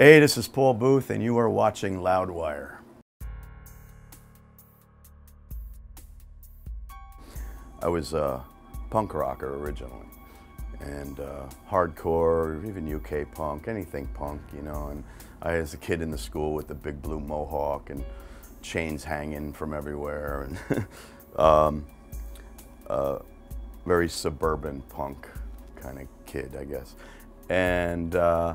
Hey, this is Paul Booth, and you are watching Loudwire. I was a punk rocker originally, and uh, hardcore, even UK punk, anything punk, you know. And I, was a kid in the school with the big blue mohawk and chains hanging from everywhere, and um, uh, very suburban punk kind of kid, I guess. And uh,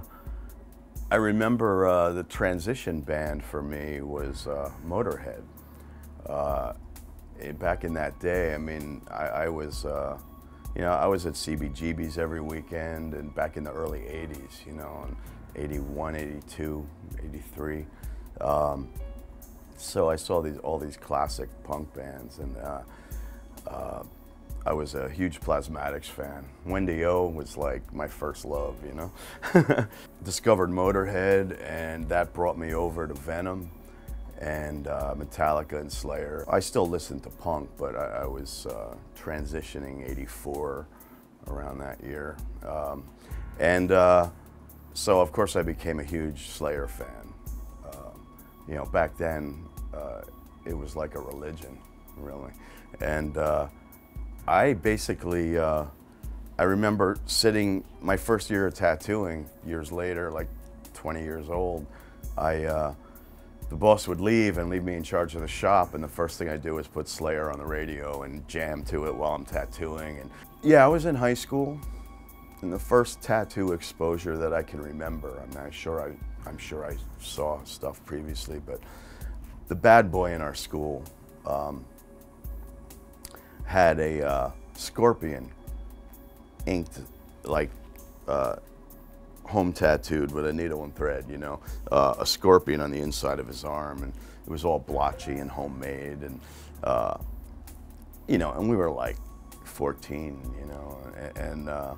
I remember uh, the transition band for me was uh, Motorhead. Uh, back in that day, I mean, I, I was, uh, you know, I was at CBGB's every weekend and back in the early 80s, you know, in 81, 82, 83. Um, so I saw these, all these classic punk bands and uh, uh, I was a huge Plasmatics fan. Wendy O was like my first love, you know. Discovered Motorhead, and that brought me over to Venom and uh, Metallica and Slayer. I still listen to punk, but I, I was uh, transitioning 84 around that year. Um, and uh, so, of course, I became a huge Slayer fan. Um, you know, back then, uh, it was like a religion, really. And uh, I basically, uh, I remember sitting my first year of tattooing years later, like 20 years old. I, uh, the boss would leave and leave me in charge of the shop, and the first thing I do is put Slayer on the radio and jam to it while I'm tattooing. And yeah, I was in high school, and the first tattoo exposure that I can remember. I'm not sure I, I'm sure I saw stuff previously, but the bad boy in our school. Um, had a uh, scorpion inked like uh, home tattooed with a needle and thread, you know, uh, a scorpion on the inside of his arm, and it was all blotchy and homemade, and uh, you know, and we were like 14, you know, and, uh,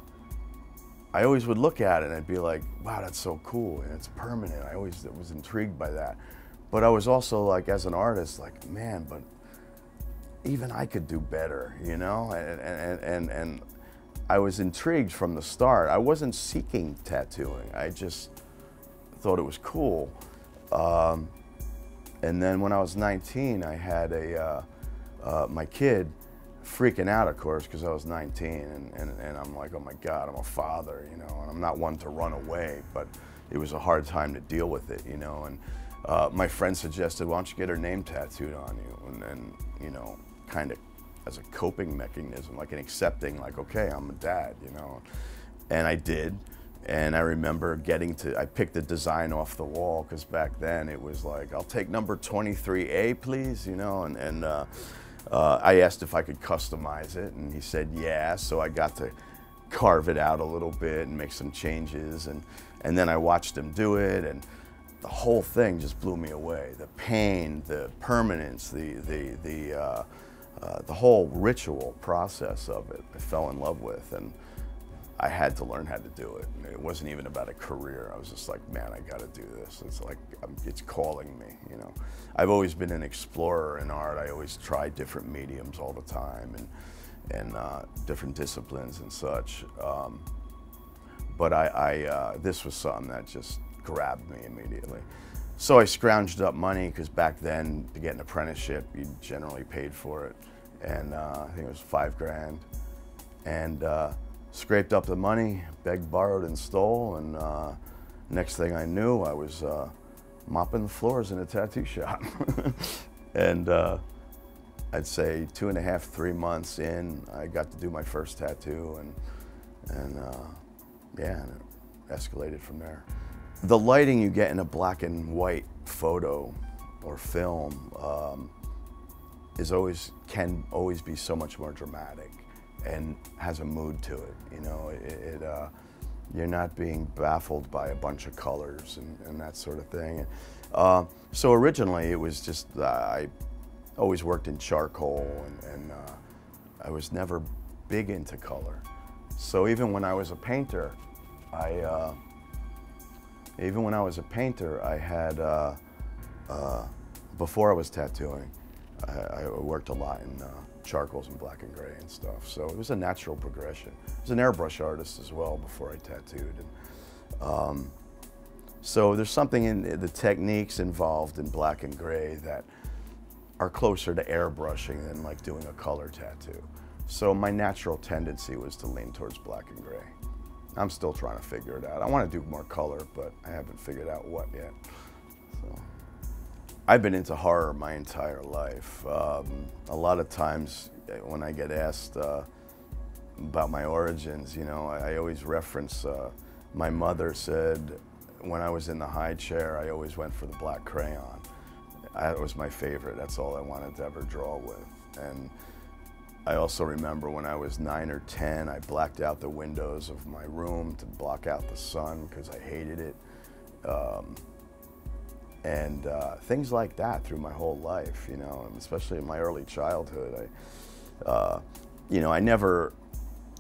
I always would look at it and I'd be like, wow, that's so cool, and it's permanent. I always was intrigued by that, but I was also like, as an artist, like, man, but even I could do better, you know? And, and, and, and I was intrigued from the start. I wasn't seeking tattooing, I just thought it was cool. Um, and then when I was 19, I had a, uh, uh, my kid freaking out, of course, because I was 19, and, and, and I'm like, oh my God, I'm a father, you know, and I'm not one to run away, but it was a hard time to deal with it, you know, and uh, my friend suggested, why don't you get her name tattooed on you, and then, you know, kind of as a coping mechanism, like an accepting, like, okay, I'm a dad, you know. And I did. And I remember getting to, I picked the design off the wall because back then it was like, I'll take number 23A, please, you know. And, and uh, uh, I asked if I could customize it, and he said, yeah. So I got to carve it out a little bit and make some changes. And, and then I watched him do it. and the whole thing just blew me away. The pain, the permanence, the, the, the, uh, uh, the whole ritual process of it, I fell in love with, and I had to learn how to do it. It wasn't even about a career. I was just like, man, I got to do this. It's like um, it's calling me. You know, I've always been an explorer in art. I always try different mediums all the time and and uh, different disciplines and such. Um, but I, I uh, this was something that just grabbed me immediately. So I scrounged up money because back then to get an apprenticeship, you generally paid for it. And uh, I think it was five grand. And uh, scraped up the money, begged, borrowed, and stole. And uh, next thing I knew, I was uh, mopping the floors in a tattoo shop. and uh, I'd say two and a half, three months in, I got to do my first tattoo. And, and uh, yeah, and it escalated from there. The lighting you get in a black and white photo or film um, is always can always be so much more dramatic and has a mood to it. You know, it, it uh, you're not being baffled by a bunch of colors and, and that sort of thing. Uh, so originally it was just uh, I always worked in charcoal and, and uh, I was never big into color. So even when I was a painter, I uh, even when I was a painter, I had, uh, uh, before I was tattooing, I, I worked a lot in uh, charcoals and black and gray and stuff. So it was a natural progression. I was an airbrush artist as well before I tattooed. And, um, So there's something in the techniques involved in black and gray that are closer to airbrushing than like doing a color tattoo. So my natural tendency was to lean towards black and gray. I'm still trying to figure it out. I want to do more color, but I haven't figured out what yet. So. I've been into horror my entire life. Um, a lot of times uh, when I get asked uh, about my origins, you know, I, I always reference uh, my mother said when I was in the high chair, I always went for the black crayon. That was my favorite. That's all I wanted to ever draw with. And I also remember when I was nine or 10, I blacked out the windows of my room to block out the sun because I hated it. Um, and uh, things like that through my whole life, you know, especially in my early childhood. I, uh, you know, I never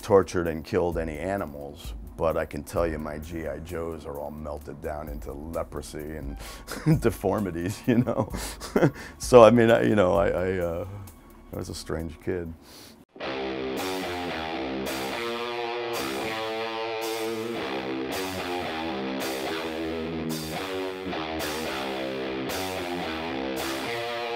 tortured and killed any animals, but I can tell you my GI Joes are all melted down into leprosy and deformities, you know. so I mean, I, you know, I, I, uh, I was a strange kid.